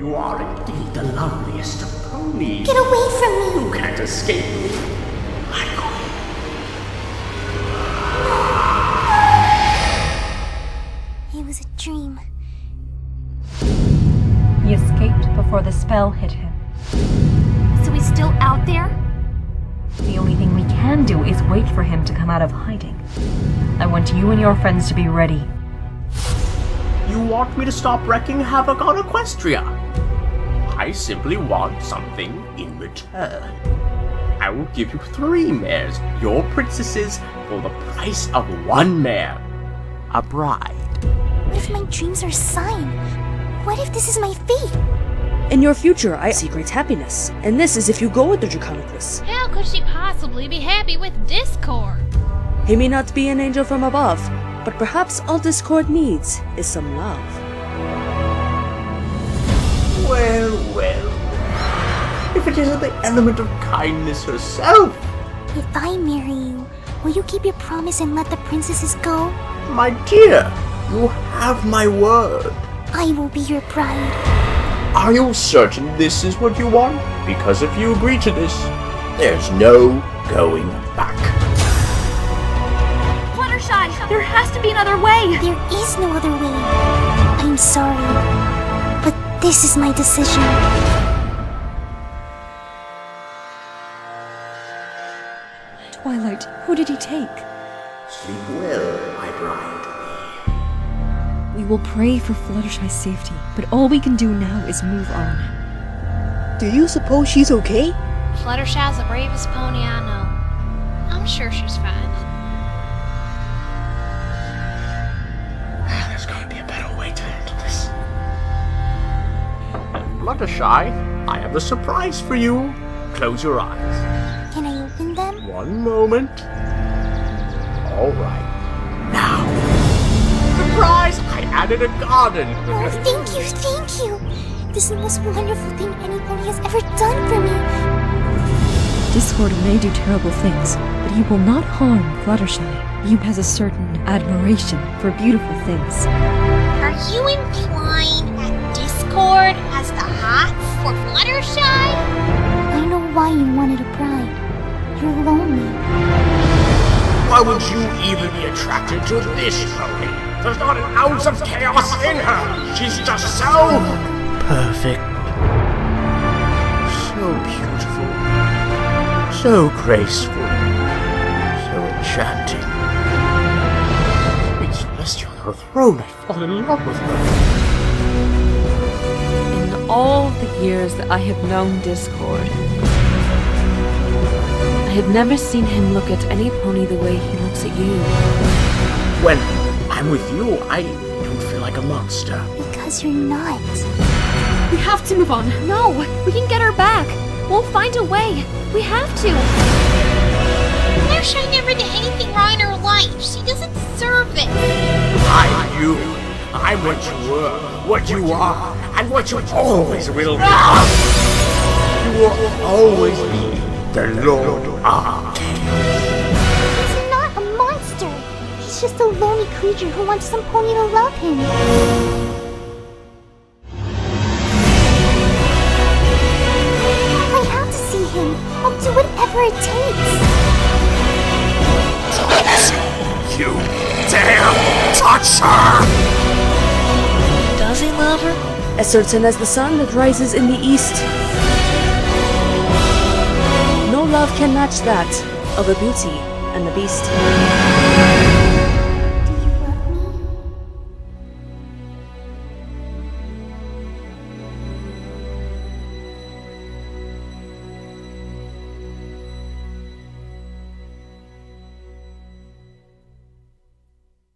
You are indeed the loveliest of ponies. Get away from me! You can't escape me, my queen. It was a dream. He escaped before the spell hit him. So he's still out there? The only thing we can do is wait for him to come out of hiding. I want you and your friends to be ready. You want me to stop wrecking havoc on Equestria? I simply want something in return. I will give you three mares, your princesses, for the price of one mare. A bride. What if my dreams are a sign? What if this is my fate? In your future, I see great happiness. And this is if you go with the Draconequus. How could she possibly be happy with Discord? He may not be an angel from above, but perhaps all Discord needs is some love. Well, well. If it isn't the element of kindness herself, If I marry you, will you keep your promise and let the princesses go? my dear, you have my word. I will be your bride. Are you certain this is what you want? Because if you agree to this, there's no going back. Fluttershy! There has to be another way! There is no other way. I'm sorry, but this is my decision. Twilight, who did he take? Sleep well, my bride. We will pray for Fluttershy's safety, but all we can do now is move on. Do you suppose she's okay? Fluttershy's the bravest pony I know. I'm sure she's fine. Fluttershy, I have a surprise for you. Close your eyes. Can I open them? One moment. All right. Now. Surprise! I added a garden. Oh, thank you, thank you. This is the most wonderful thing anybody has ever done for me. Discord may do terrible things, but he will not harm Fluttershy. He has a certain admiration for beautiful things. Are you implying that Discord You're lonely. Why would you even be attracted to this pony? There's not an ounce of chaos in her. She's just so perfect. So beautiful. So graceful. So enchanting. Sweet Celestia on her throne, I fall in love with her. In all the years that I have known Discord, I have never seen him look at any pony the way he looks at you. When I'm with you, I don't feel like a monster. Because you're not. We have to move on. No, we can get her back. We'll find a way. We have to. Fluttershy never did anything wrong in her life. She doesn't deserve it. I'm you. I'm what you were, what you are, and what you always will be. Ah! You will always be the Lord of He's not a monster. He's just a lonely creature who wants some pony to love him. I have to see him. I'll do whatever it takes. You dare touch her! Does he love her? As certain as the sun that rises in the east. Love can match that of a beauty and the beast.